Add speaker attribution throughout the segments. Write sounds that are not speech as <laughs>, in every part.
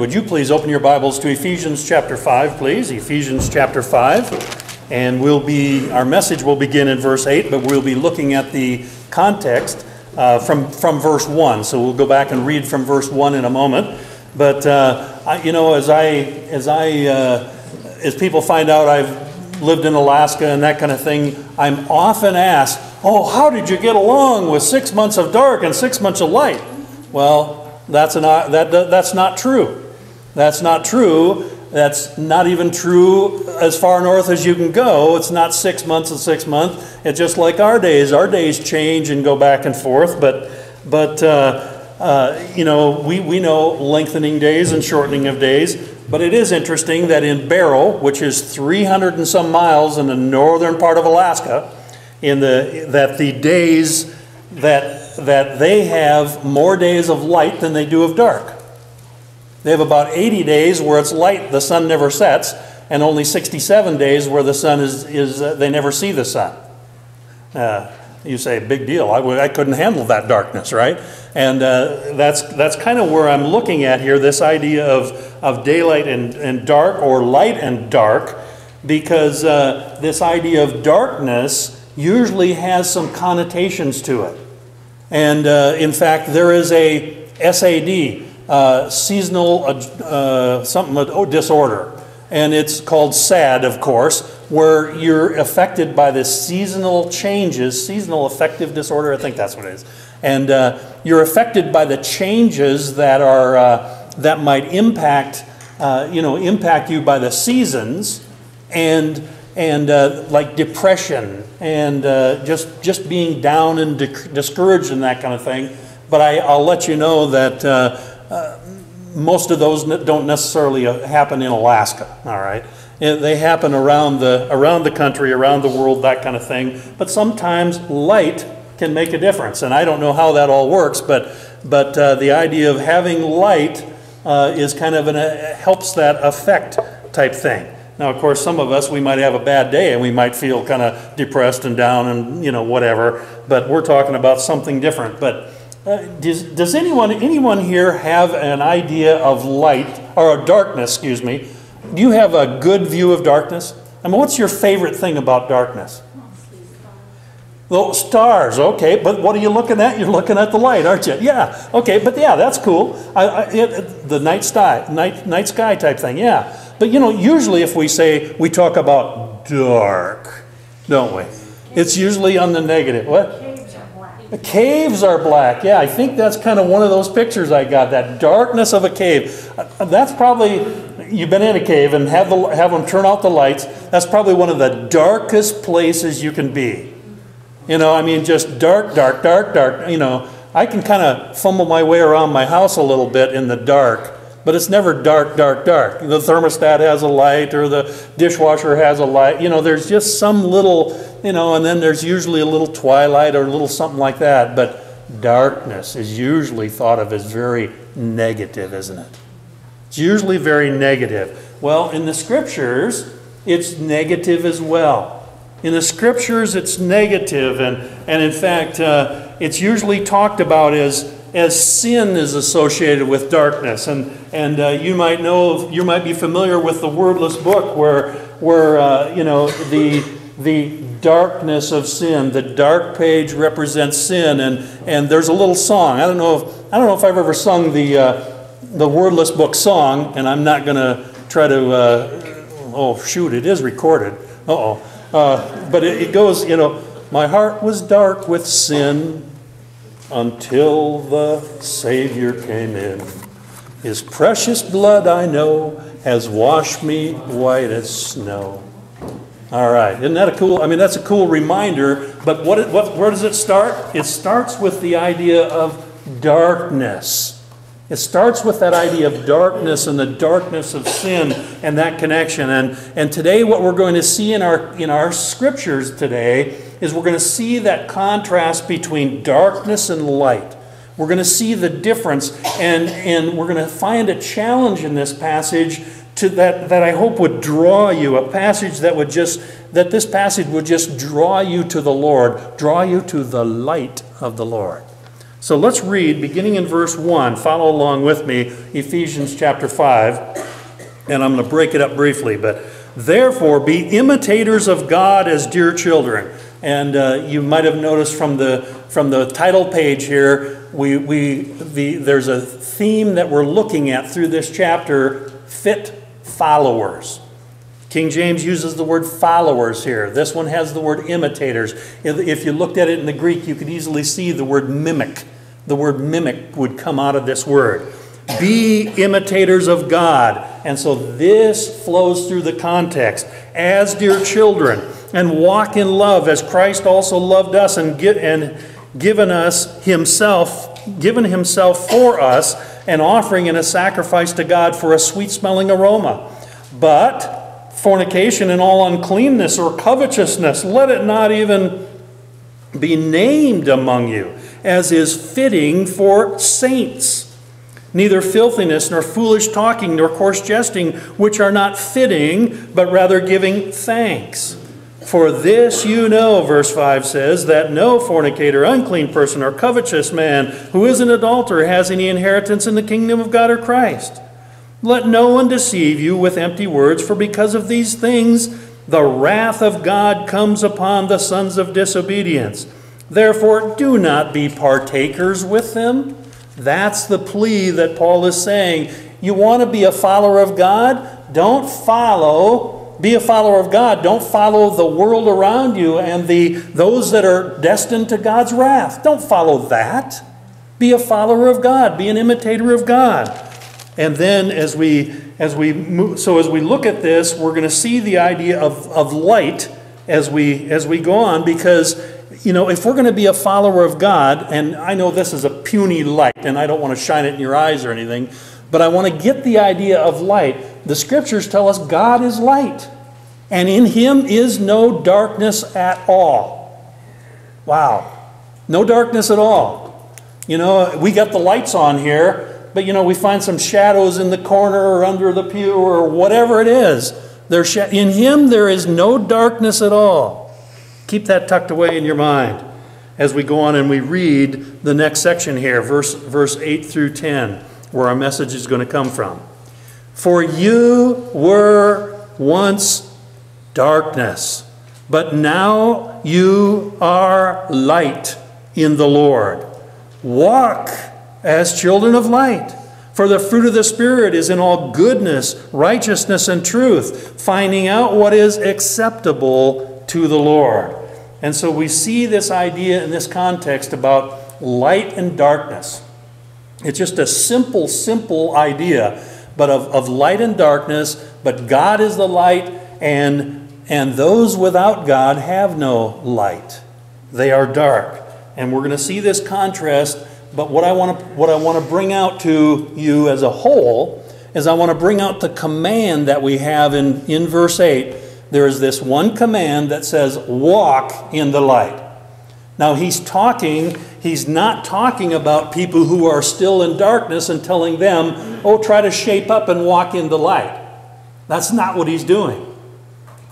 Speaker 1: Would you please open your Bibles to Ephesians chapter 5, please? Ephesians chapter 5. And we'll be, our message will begin in verse 8, but we'll be looking at the context uh, from, from verse 1. So we'll go back and read from verse 1 in a moment. But, uh, I, you know, as I, as I, uh, as people find out I've lived in Alaska and that kind of thing, I'm often asked, oh, how did you get along with six months of dark and six months of light? Well, that's, an, that, that's not true. That's not true. That's not even true as far north as you can go. It's not six months and six months. It's just like our days. Our days change and go back and forth, but, but uh, uh, you know, we, we know lengthening days and shortening of days. But it is interesting that in Barrow, which is 300 and some miles in the northern part of Alaska, in the, that the days that that they have more days of light than they do of dark. They have about 80 days where it's light, the sun never sets, and only 67 days where the sun is, is uh, they never see the sun. Uh, you say, big deal. I w- I couldn't handle that darkness, right? And uh, that's, that's kind of where I'm looking at here this idea of, of daylight and, and dark, or light and dark, because uh, this idea of darkness usually has some connotations to it. And uh, in fact, there is a SAD, uh, seasonal uh, uh something oh, disorder, and it's called SAD, of course, where you're affected by the seasonal changes, seasonal affective disorder. I think that's what it is, and uh, you're affected by the changes that are uh, that might impact, you know, impact you by the seasons, and and uh, like depression and uh, just just being down and discouraged and that kind of thing. But I, will let you know that uh, uh most of those don't necessarily uh, happen in Alaska. All right, they happen around the around the country, around the world, that kind of thing. But sometimes light can make a difference, and I don't know how that all works, but but uh, the idea of having light is kind of an, helps that effect type thing. Now, of course, some of us, we might have a bad day and we might feel kind of depressed and down and, you know, whatever, but we're talking about something different. But uh, does, does anyone, anyone here have an idea of light, or darkness, excuse me? Do you have a good view of darkness? I mean, what's your favorite thing about darkness? Well, stars, okay, but what are you looking at? You're looking at the light, aren't you? Yeah, okay, but yeah, that's cool. I, I, it, the night sky, night, night sky type thing, yeah. But you know, usually if we say, we talk about dark, don't we? It's usually on the negative. What? The caves are black. Yeah, I think that's kind of one of those pictures I got. That darkness of a cave. Uh, that's probably you've been in a cave and have the have them turn out the lights. That's probably one of the darkest places you can be. You know, I mean, just dark, dark, dark, dark. You know, I can kind of fumble my way around my house a little bit in the dark but it's never dark, dark, dark. The thermostat has a light or the dishwasher has a light. You know, there's just some little, you know, and then there's usually a little twilight or a little something like that. But darkness is usually thought of as very negative, isn't it? It's usually very negative. Well, in the scriptures, it's negative as well. In the scriptures, it's negative, and, and in fact, uh, it's usually talked about as as sin is associated with darkness. And, and uh, you might know, you might be familiar with the wordless book where, where uh, you know, the, the darkness of sin, the dark page represents sin. And, and there's a little song. I don't know if, I don't know if I've ever sung the, uh, the wordless book song, and I'm not going to try to, uh, oh, shoot, it is recorded. Uh-oh. Uh, but it, it goes, you know, my heart was dark with sin, until the Savior came in. His precious blood, I know, has washed me white as snow. All right, isn't that a cool? I mean, that's a cool reminder. But what, what, where does it start? It starts with the idea of darkness. It starts with that idea of darkness and the darkness of sin and that connection. And, and today, what we're going to see in our, in our scriptures today is we're going to see that contrast between darkness and light. We're going to see the difference, and, and we're going to find a challenge in this passage to that, that I hope would draw you, a passage that would just, that this passage would just draw you to the Lord, draw you to the light of the Lord. So let's read, beginning in verse 1. Follow along with me, Ephesians chapter 5. And I'm going to break it up briefly. But therefore, be imitators of God as dear children. And uh, you might have noticed from the, from the title page here, we, we, the, there's a theme that we're looking at through this chapter fit followers. King James uses the word followers here. This one has the word imitators. If you looked at it in the Greek, you could easily see the word mimic. The word mimic would come out of this word. Be imitators of God. And so this flows through the context. As dear children, and walk in love as Christ also loved us and, get, and given us himself, given himself for us, an offering and a sacrifice to God for a sweet smelling aroma. But fornication and all uncleanness or covetousness, let it not even be named among you, as is fitting for saints. Neither filthiness, nor foolish talking, nor coarse jesting, which are not fitting, but rather giving thanks. For this you know, verse 5 says, that no fornicator, unclean person, or covetous man who is an adulterer has any inheritance in the kingdom of God or Christ. Let no one deceive you with empty words, for because of these things the wrath of God comes upon the sons of disobedience. Therefore, do not be partakers with them. That's the plea that Paul is saying. You want to be a follower of God? Don't follow, be a follower of God. Don't follow the world around you and the, those that are destined to God's wrath. Don't follow that. Be a follower of God, be an imitator of God. And then as we as we move, so as we look at this, we're going to see the idea of, of light as we as we go on because you know if we're going to be a follower of God, and I know this is a puny light, and I don't want to shine it in your eyes or anything, but I want to get the idea of light. The scriptures tell us God is light, and in him is no darkness at all. Wow. No darkness at all. You know, we got the lights on here but you know, we find some shadows in the corner or under the pew or whatever it is. In Him there is no darkness at all. Keep that tucked away in your mind as we go on and we read the next section here, verse, verse 8 through 10, where our message is going to come from. For you were once darkness, but now you are light in the Lord. Walk as children of light. For the fruit of the Spirit is in all goodness, righteousness, and truth, finding out what is acceptable to the Lord. And so we see this idea in this context about light and darkness. It's just a simple, simple idea, but of, of light and darkness, but God is the light, and, and those without God have no light. They are dark. And we're going to see this contrast but what I want to what I want to bring out to you as a whole is I want to bring out the command that we have in, in verse 8. There is this one command that says, walk in the light. Now he's talking, he's not talking about people who are still in darkness and telling them, oh, try to shape up and walk in the light. That's not what he's doing.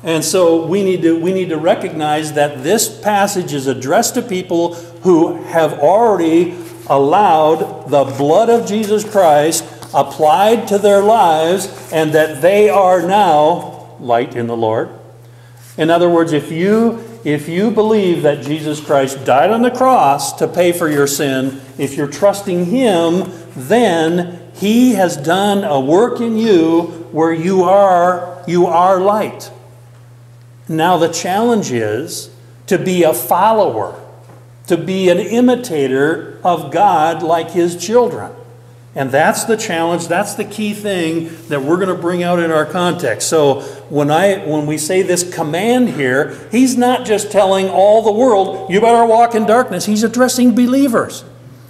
Speaker 1: And so we need to we need to recognize that this passage is addressed to people who have already allowed the blood of Jesus Christ applied to their lives and that they are now light in the Lord. In other words, if you if you believe that Jesus Christ died on the cross to pay for your sin, if you're trusting him, then he has done a work in you where you are you are light. Now the challenge is to be a follower to be an imitator of God like his children. And that's the challenge, that's the key thing that we're going to bring out in our context. So when I when we say this command here, he's not just telling all the world, you better walk in darkness. He's addressing believers.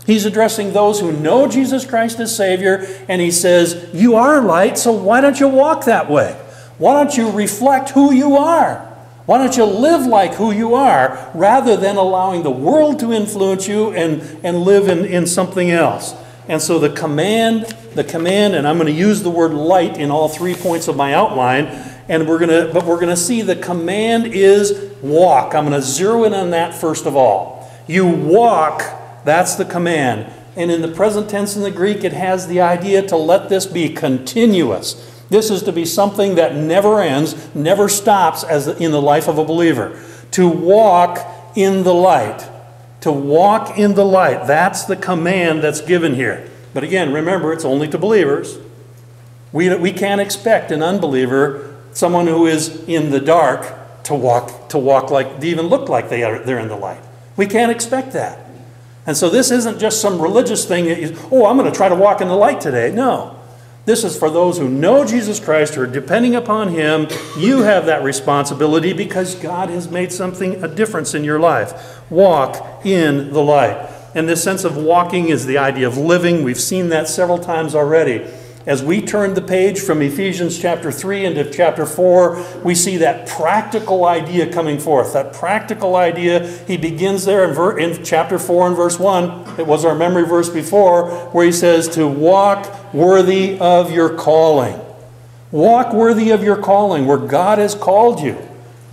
Speaker 1: He's addressing those who know Jesus Christ as Savior, and he says, You are light, so why don't you walk that way? Why don't you reflect who you are? Why don't you live like who you are rather than allowing the world to influence you and, and live in, in something else? And so the command, the command, and I'm going to use the word light in all three points of my outline, and we're going to, but we're going to see the command is walk. I'm going to zero in on that first of all. You walk That's the command. And in the present tense in the Greek, it has the idea to let this be continuous. This is to be something that never ends, never stops as in the life of a believer. To walk in the light. To walk in the light. That's the command that's given here. But again, remember, it's only to believers. We, we can't expect an unbeliever, someone who is in the dark, to walk, to walk like, to even look like they are, they're in the light. We can't expect that. And so this isn't just some religious thing that you, oh, I'm going to try to walk in the light today. No. This is for those who know Jesus Christ, who are depending upon Him. You have that responsibility because God has made something, a difference in your life. Walk in the light. And this sense of walking is the idea of living. We've seen that several times already. As we turn the page from Ephesians chapter 3 into chapter 4, we see that practical idea coming forth. That practical idea, he begins there in, ver- in chapter 4 and verse 1. It was our memory verse before, where he says, To walk worthy of your calling. Walk worthy of your calling, where God has called you.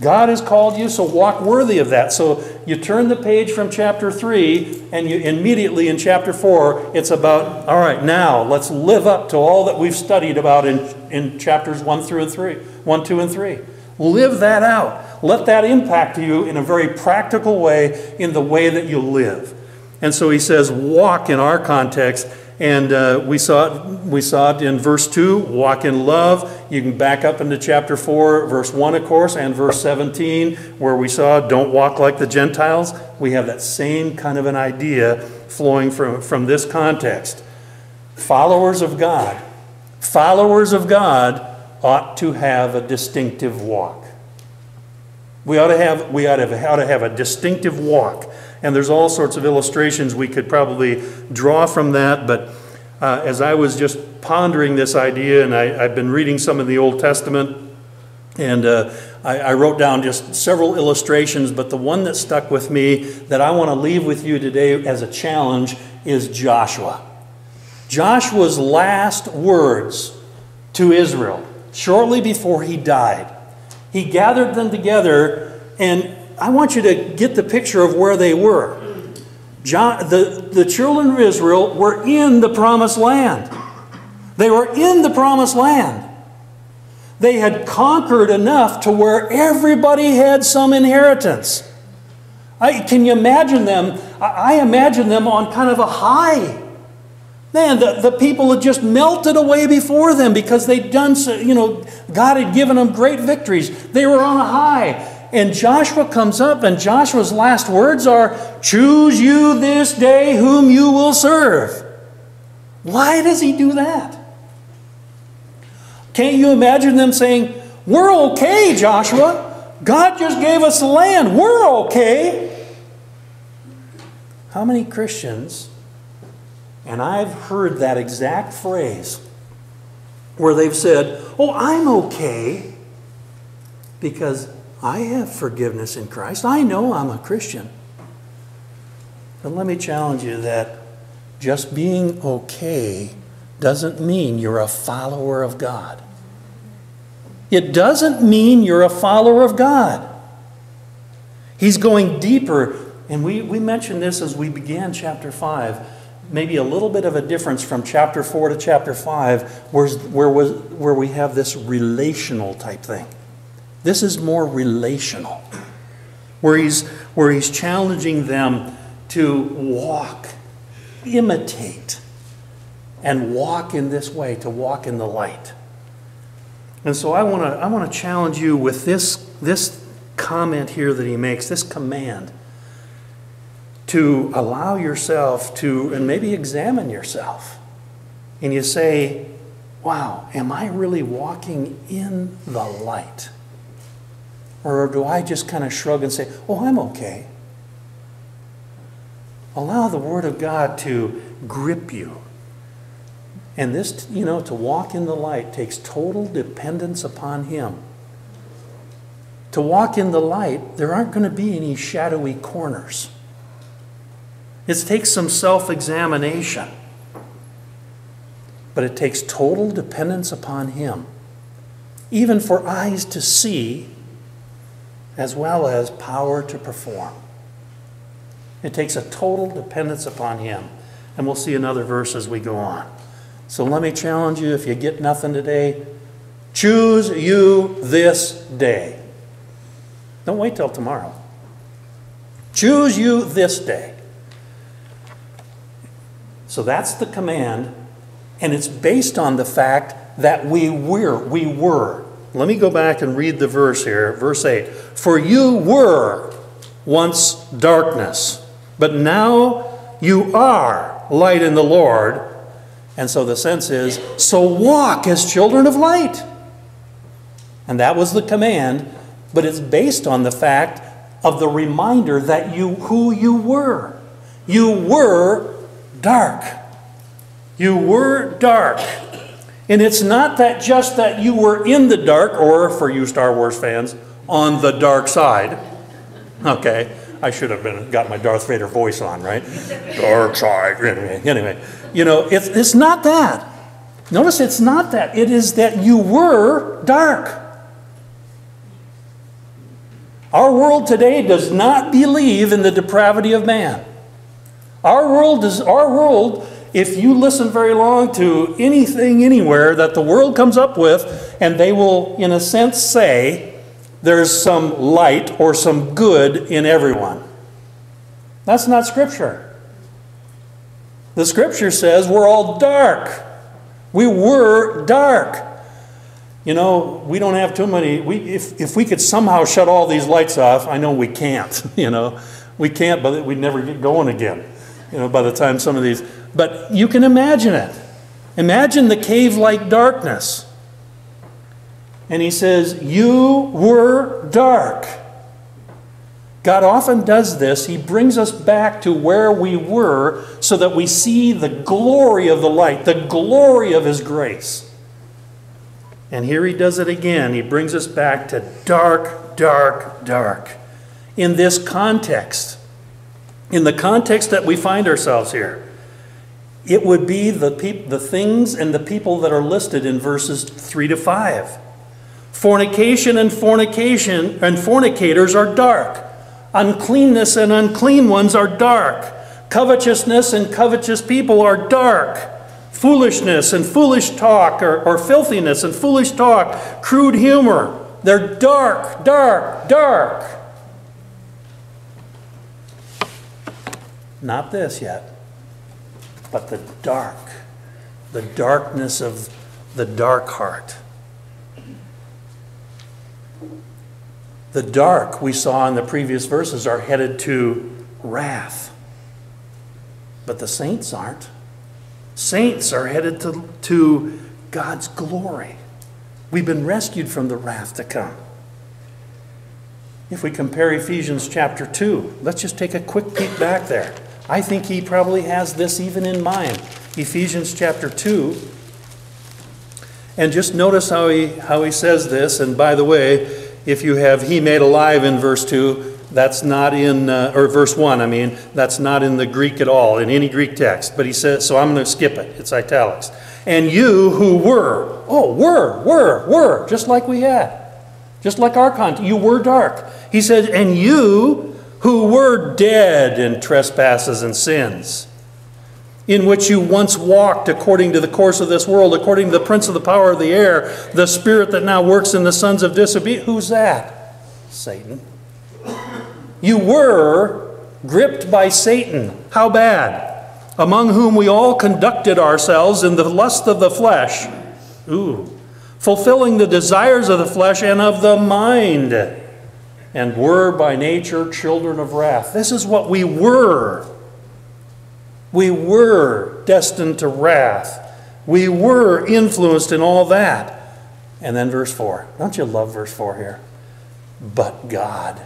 Speaker 1: God has called you, so walk worthy of that. So you turn the page from chapter 3, and you immediately in chapter 4, it's about, all right, now let's live up to all that we've studied about in, in chapters 1 through and 3, 1, 2, and 3. Live that out. Let that impact you in a very practical way in the way that you live. And so he says, walk in our context and uh, we, saw it, we saw it in verse 2, walk in love. You can back up into chapter 4, verse 1, of course, and verse 17, where we saw don't walk like the Gentiles. We have that same kind of an idea flowing from, from this context. Followers of God, followers of God ought to have a distinctive walk. We ought to have, we ought to have, ought to have a distinctive walk. And there's all sorts of illustrations we could probably draw from that. But uh, as I was just pondering this idea, and I, have been reading some of the Old Testament, and uh, I, I, wrote down just several illustrations, but the one that stuck with me that I want to leave with you today as a challenge is Joshua. Joshua's last words to Israel shortly before he died. He gathered them together and I want you to get the picture of where they were. John, the, the children of Israel were in the promised land. They were in the promised land. They had conquered enough to where everybody had some inheritance. I, can you imagine them? I, I imagine them on kind of a high. Man, the, the people had just melted away before them because they'd done so, you know, God had given them great victories. They were on a high. And Joshua comes up, and Joshua's last words are Choose you this day whom you will serve. Why does he do that? Can't you imagine them saying, We're okay, Joshua. God just gave us the land. We're okay. How many Christians, and I've heard that exact phrase, where they've said, Oh, I'm okay because I have forgiveness in Christ. I know I'm a Christian. But let me challenge you that just being okay doesn't mean you're a follower of God. It doesn't mean you're a follower of God. He's going deeper. And we, we mentioned this as we began chapter 5. Maybe a little bit of a difference from chapter 4 to chapter 5, where, where, was, where we have this relational type thing. This is more relational, where he's, where he's challenging them to walk, imitate, and walk in this way, to walk in the light. And so I want to I want to challenge you with this, this comment here that he makes, this command, to allow yourself to, and maybe examine yourself. And you say, wow, am I really walking in the light? Or do I just kind of shrug and say, oh, I'm okay? Allow the Word of God to grip you. And this, you know, to walk in the light takes total dependence upon Him. To walk in the light, there aren't going to be any shadowy corners. It takes some self examination. But it takes total dependence upon Him. Even for eyes to see as well as power to perform. It takes a total dependence upon Him. And we'll see another verse as we go on. So let me challenge you if you get nothing today, choose you this day. Don't wait till tomorrow. Choose you this day. So that's the command, and it's based on the fact that we were. We were. Let me go back and read the verse here, verse 8. For you were once darkness, but now you are light in the Lord. And so the sense is so walk as children of light. And that was the command, but it's based on the fact of the reminder that you who you were. You were dark. You were dark. And it's not that just that you were in the dark, or for you Star Wars fans, on the dark side. Okay, I should have been got my Darth Vader voice on, right? dark side. Anyway, anyway, you know, it's, it's not that. Notice it's not that. It is that you were dark. Our world today does not believe in the depravity of man. Our world is our world if you listen very long to anything anywhere that the world comes up with, and they will, in a sense, say there's some light or some good in everyone. That's not Scripture. The Scripture says we're all dark. We were dark. You know, we don't have too many. We, if, if we could somehow shut all these lights off, I know we can't, <laughs> you know. We can't, but we'd never get going again, you know, by the time some of these. But you can imagine it. Imagine the cave like darkness. And he says, You were dark. God often does this. He brings us back to where we were so that we see the glory of the light, the glory of His grace. And here He does it again. He brings us back to dark, dark, dark. In this context, in the context that we find ourselves here, it would be the, peop- the things and the people that are listed in verses 3 to 5. Fornication and fornication and fornicators are dark. Uncleanness and unclean ones are dark. Covetousness and covetous people are dark. Foolishness and foolish talk, or, or filthiness and foolish talk, crude humor, they're dark, dark, dark. Not this yet but the dark, the darkness of the dark heart. The dark we saw in the previous verses are headed to wrath. But the saints aren't. Saints are headed to, to God's glory. We've been rescued from the wrath to come. If we compare Ephesians chapter 2, let's just take a quick peek back there. I think he probably has this even in mind. Ephesians chapter 2. And just notice how he, how he says this. And by the way, if you have he made alive in verse 2, that's not in, uh, or verse 1, I mean, that's not in the Greek at all, in any Greek text. But he says, so I'm going to skip it. It's italics. And you who were, oh, were, were, were, just like we had. Just like our content, you were dark. He said, and you who were dead in trespasses and sins, in which you once walked according to the course of this world, according to the prince of the power of the air, the spirit that now works in the sons of disobedience. Who's that? Satan. You were gripped by Satan. How bad? Among whom we all conducted ourselves in the lust of the flesh. Ooh. Fulfilling the desires of the flesh and of the mind and were by nature children of wrath. This is what we were. We were destined to wrath. We were influenced in all that. And then verse 4. Don't you love verse 4 here? But God.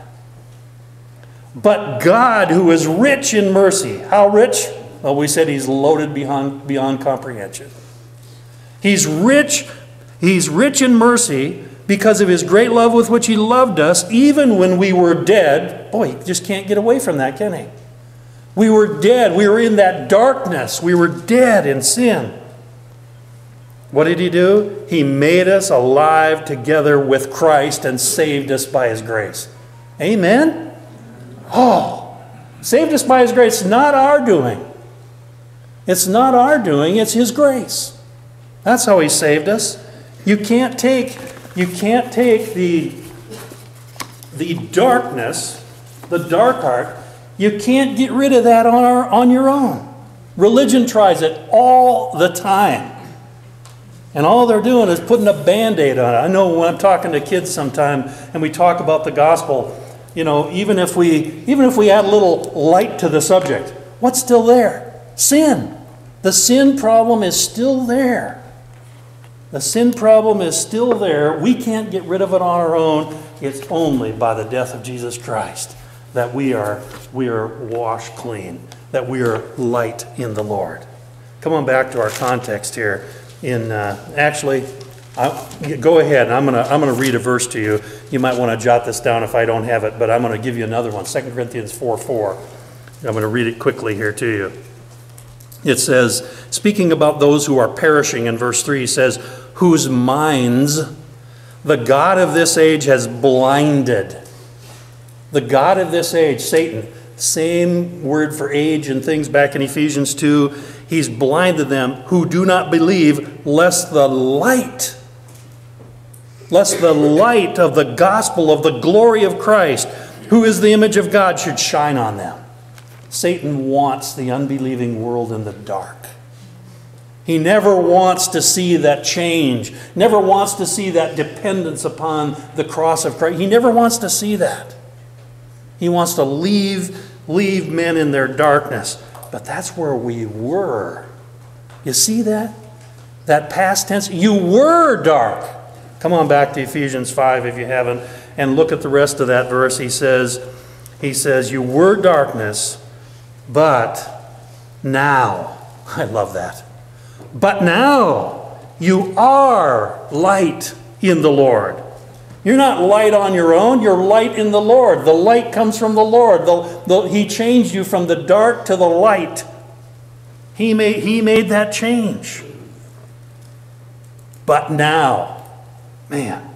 Speaker 1: But God, who is rich in mercy. How rich? Well, we said he's loaded beyond, beyond comprehension. He's rich. He's rich in mercy because of his great love with which he loved us, even when we were dead. Boy, he just can't get away from that, can he? We were dead. We were in that darkness. We were dead in sin. What did he do? He made us alive together with Christ and saved us by his grace. Amen? Oh, Saved us by His grace, not our doing. It's not our doing, it's His grace. That's how He saved us. You can't take, you can't take the, the darkness, the dark art, you can't get rid of that on, our, on your own. Religion tries it all the time. And all they're doing is putting a band aid on it. I know when I'm talking to kids sometime and we talk about the gospel, you know, even if we even if we add a little light to the subject, what's still there? Sin. The sin problem is still there. The sin problem is still there. We can't get rid of it on our own. It's only by the death of Jesus Christ that we are we are washed clean, that we are light in the Lord. Come on back to our context here in uh, actually I, go ahead i'm going to i'm to read a verse to you you might want to jot this down if i don't have it but i'm going to give you another one 2 corinthians 4 4 i'm going to read it quickly here to you it says speaking about those who are perishing in verse 3 he says whose minds the god of this age has blinded the god of this age satan same word for age and things back in ephesians 2 He's blinded them who do not believe, lest the light, lest the light of the gospel of the glory of Christ, who is the image of God, should shine on them. Satan wants the unbelieving world in the dark. He never wants to see that change, never wants to see that dependence upon the cross of Christ. He never wants to see that. He wants to leave, leave men in their darkness. But that's where we were. You see that? That past tense. You were dark. Come on back to Ephesians 5 if you haven't and look at the rest of that verse. He says, he says, You were darkness, but now. <laughs> I love that. But now you are light in the Lord. You're not light on your own, you're light in the Lord. The light comes from the Lord. The, the, he changed you from the dark to the light. He made, he made that change. But now, man,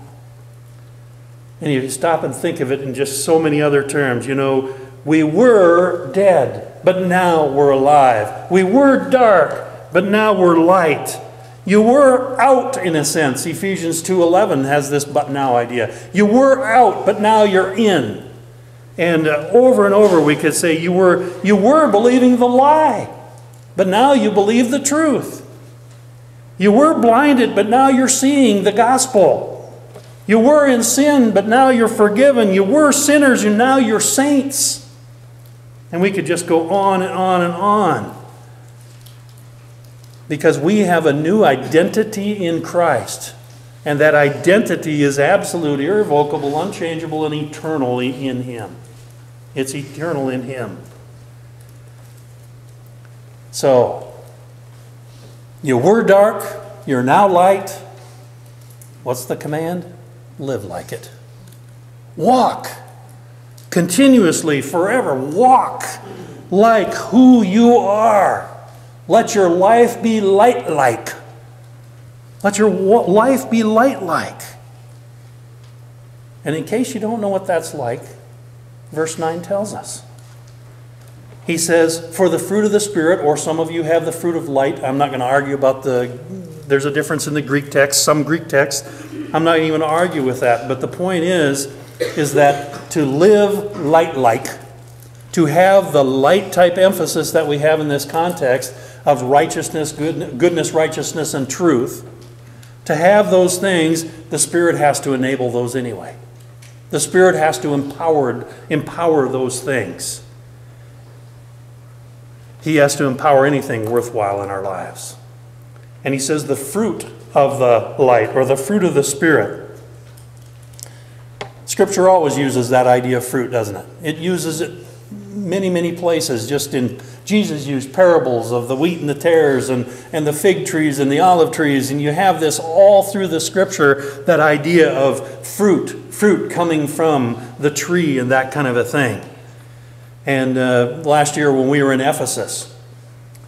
Speaker 1: and you stop and think of it in just so many other terms. You know, we were dead, but now we're alive. We were dark, but now we're light. You were out in a sense. Ephesians 2:11 has this but now idea. You were out, but now you're in. And uh, over and over we could say you were you were believing the lie, but now you believe the truth. You were blinded, but now you're seeing the gospel. You were in sin, but now you're forgiven. You were sinners, and now you're saints. And we could just go on and on and on because we have a new identity in Christ. And that identity is absolute, irrevocable, unchangeable, and eternally in Him. It's eternal in Him. So, you were dark, you're now light. What's the command? Live like it. Walk continuously, forever. Walk like who you are. Let your life be light like. Let your life be light like. And in case you don't know what that's like, verse 9 tells us. He says, For the fruit of the Spirit, or some of you have the fruit of light. I'm not going to argue about the, there's a difference in the Greek text, some Greek text. I'm not even going to argue with that. But the point is, is that to live light like, to have the light type emphasis that we have in this context, of righteousness, good, goodness, righteousness, and truth, to have those things, the Spirit has to enable those anyway. The Spirit has to empower, empower those things. He has to empower anything worthwhile in our lives. And he says the fruit of the light, or the fruit of the Spirit. Scripture always uses that idea of fruit, doesn't it? It uses it many, many places just in Jesus used parables of the wheat and the tares and, and the fig trees and the olive trees, and you have this all through the scripture that idea of fruit, fruit coming from the tree and that kind of a thing. And uh, last year when we were in Ephesus,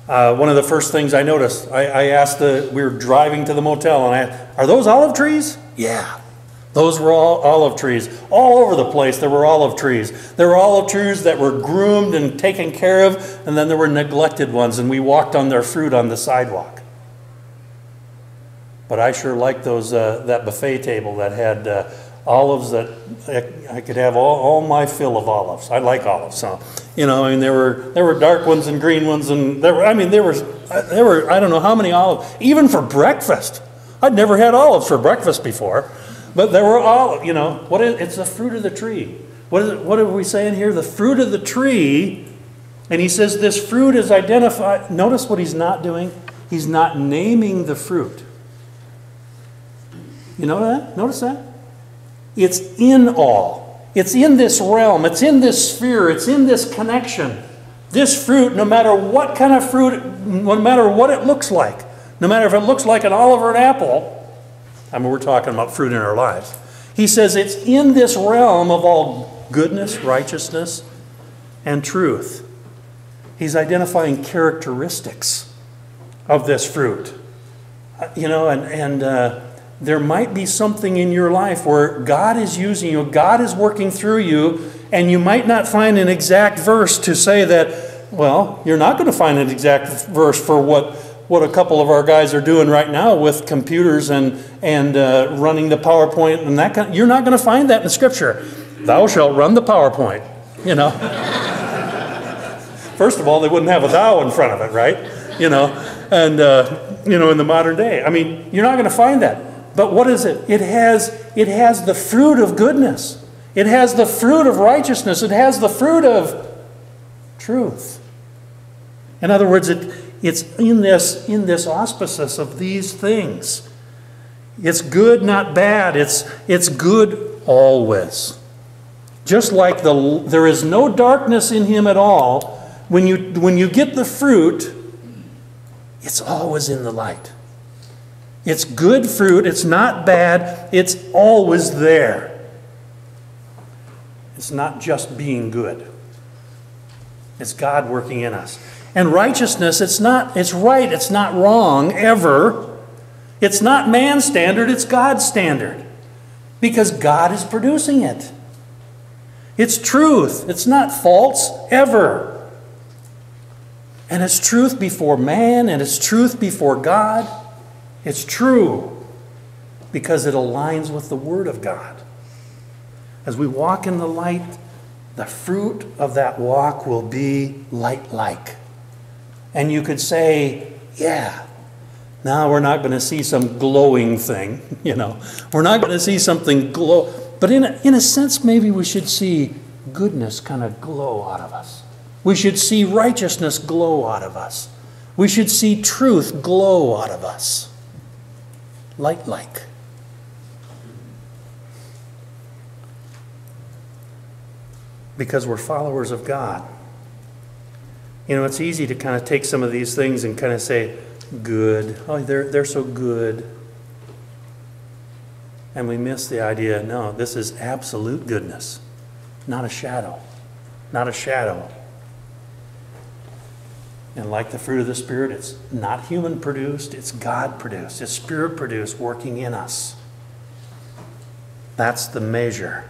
Speaker 1: uh, one of the first things I noticed, I, I, asked the, we were driving to the motel, and I, are those olive trees? Yeah. Those were all olive trees. All over the place, there were olive trees. There were olive trees that were groomed and taken care of, and then there were neglected ones, and we walked on their fruit on the sidewalk. But I sure liked those, uh, that buffet table that had uh, olives that I could have all, all my fill of olives. I like olives, so you know. I mean, there were there were dark ones and green ones, and there were. I mean, there was there were I don't know how many olives. Even for breakfast, I'd never had olives for breakfast before. But there were all, you know, what is, it's the fruit of the tree. What, is what are we saying here? The fruit of the tree. And he says this fruit is identified. Notice what he's not doing. He's not naming the fruit. You know that? Notice that? It's in all. It's in this realm. It's in this sphere. It's in this connection. This fruit, no matter what kind of fruit, no matter what it looks like, no matter if it looks like an olive or an apple, I mean, we're talking about fruit in our lives. He says it's in this realm of all goodness, righteousness, and truth. He's identifying characteristics of this fruit. Uh, you know, and, and uh, there might be something in your life where God is using you, God is working through you, and you might not find an exact verse to say that, well, you're not going to find an exact verse for what what a couple of our guys are doing right now with computers and, and uh, running the PowerPoint and that kind you're not going to find that in the Scripture. Thou shalt run the PowerPoint, you know. <laughs> First of all, they wouldn't have a thou in front of it, right? You know, and, uh, you know, in the modern day. I mean, you're not going to find that. But what is it? It has, it has the fruit of goodness. It has the fruit of righteousness. It has the fruit of truth. In other words, it, it's in this, in this auspices of these things. It's good, not bad. It's, it's good always. Just like the, there is no darkness in him at all, when you, when you get the fruit, it's always in the light. It's good fruit, it's not bad, it's always there. It's not just being good, it's God working in us. And righteousness, it's not, it's right, it's not wrong ever. It's not man's standard, it's God's standard. Because God is producing it. It's truth, it's not false ever. And it's truth before man, and it's truth before God. It's true because it aligns with the Word of God. As we walk in the light, the fruit of that walk will be light like. And you could say, yeah, now we're not going to see some glowing thing, <laughs> you know. We're not going to see something glow. But in a, in a sense, maybe we should see goodness kind of glow out of us. We should see righteousness glow out of us. We should see truth glow out of us. Light like. Because we're followers of God. You know, it's easy to kind of take some of these things and kind of say, good. Oh, they're, they're so good. And we miss the idea no, this is absolute goodness, not a shadow. Not a shadow. And like the fruit of the Spirit, it's not human produced, it's God produced, it's Spirit produced working in us. That's the measure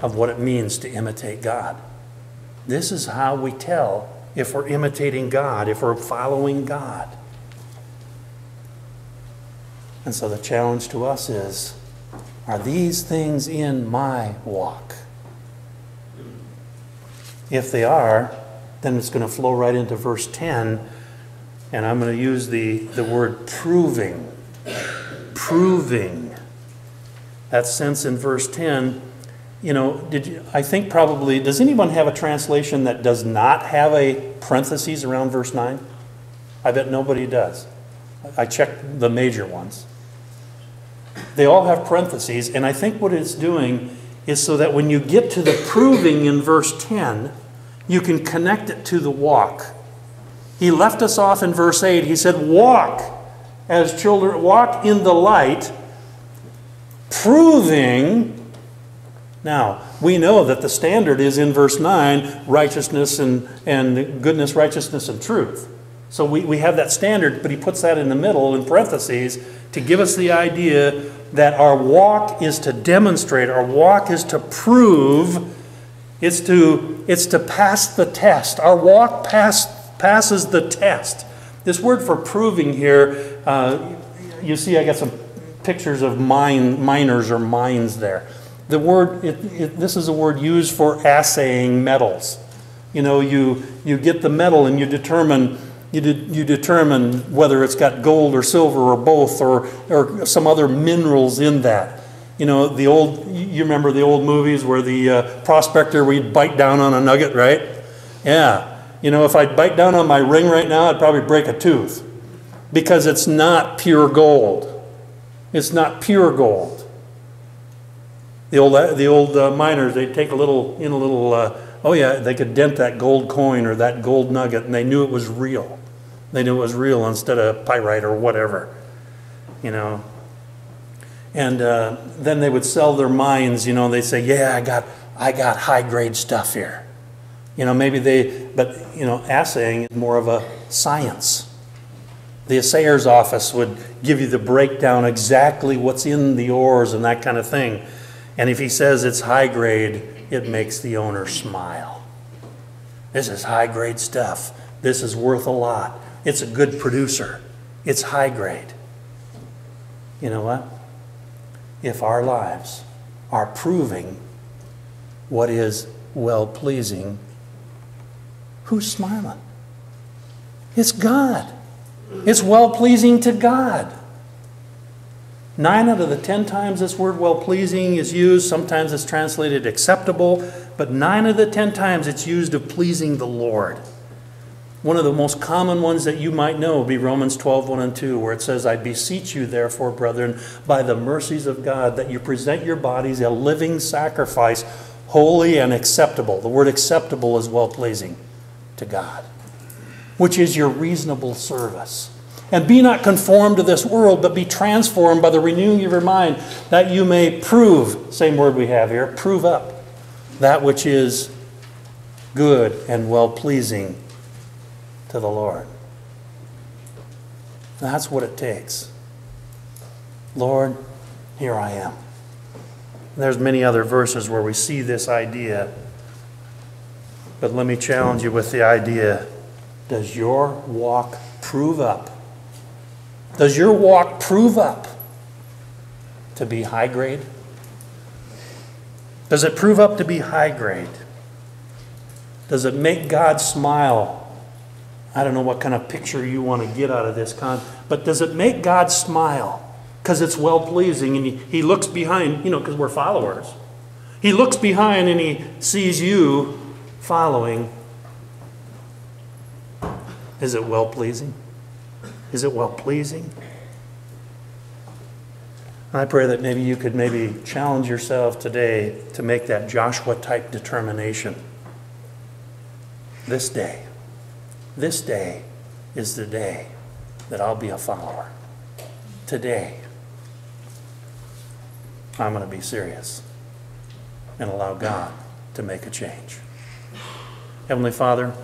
Speaker 1: of what it means to imitate God. This is how we tell if we're imitating God, if we're following God. And so the challenge to us is are these things in my walk? If they are, then it's going to flow right into verse 10, and I'm going to use the, the word proving. Proving. That sense in verse 10 you know, did you, I think probably, does anyone have a translation that does not have a parentheses around verse 9? I bet nobody does. I checked the major ones. They all have parentheses, and I think what it's doing is so that when you get to the proving in verse 10, you can connect it to the walk. He left us off in verse 8. He said, Walk as children, walk in the light, proving now, we know that the standard is in verse 9 righteousness and, and goodness, righteousness, and truth. So we, we have that standard, but he puts that in the middle in parentheses to give us the idea that our walk is to demonstrate, our walk is to prove, it's to, it's to pass the test. Our walk pass, passes the test. This word for proving here, uh, you see, I got some pictures of mine, miners or mines there. The word, it, it, this is a word used for assaying metals. You know, you, you get the metal and you determine you, de you determine whether it's got gold or silver or both or, or some other minerals in that. You know, the old, you remember the old movies where the uh, prospector, we'd bite down on a nugget, right? Yeah. You know, if I bite down on my ring right now, I'd probably break a tooth because it's not pure gold. It's not pure gold. The old, the old uh, miners, they'd take a little, in a little, uh, oh yeah, they could dent that gold coin or that gold nugget and they knew it was real. They knew it was real instead of pyrite or whatever, you know. And uh, then they would sell their mines, you know, they'd say, yeah, I got, I got high grade stuff here. You know, maybe they, but, you know, assaying is more of a science. The assayer's office would give you the breakdown exactly what's in the ores and that kind of thing. And if he says it's high grade, it makes the owner smile. This is high grade stuff. This is worth a lot. It's a good producer. It's high grade. You know what? If our lives are proving what is well pleasing, who's smiling? It's God. It's well pleasing to God. Nine out of the ten times this word well pleasing is used, sometimes it's translated acceptable, but nine of the ten times it's used of pleasing the Lord. One of the most common ones that you might know would be Romans 12, 1 and 2, where it says, I beseech you, therefore, brethren, by the mercies of God, that you present your bodies a living sacrifice, holy and acceptable. The word acceptable is well pleasing to God, which is your reasonable service. And be not conformed to this world, but be transformed by the renewing of your mind, that you may prove, same word we have here, prove up that which is good and well pleasing to the Lord. That's what it takes. Lord, here I am. There's many other verses where we see this idea. But let me challenge you with the idea does your walk prove up? Does your walk prove up to be high grade? Does it prove up to be high grade? Does it make God smile I don't know what kind of picture you want to get out of this, con, but does it make God smile? Because it's well pleasing, and he, he looks behind, you know, because we're followers. He looks behind and he sees you following. Is it well pleasing? Is it well pleasing? I pray that maybe you could maybe challenge yourself today to make that Joshua type determination this day. This day is the day that I'll be a follower. Today, I'm going to be serious and allow God to make a change. Heavenly Father,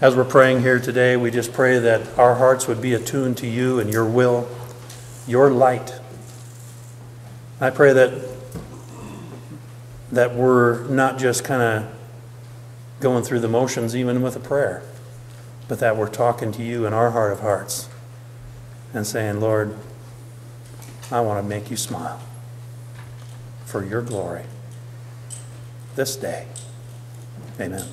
Speaker 1: as we're praying here today, we just pray that our hearts would be attuned to you and your will, your light. I pray that that we're not just kind of going through the motions even with a prayer but that we're talking to you in our heart of hearts and saying, Lord, I want to make you smile for your glory this day. Amen.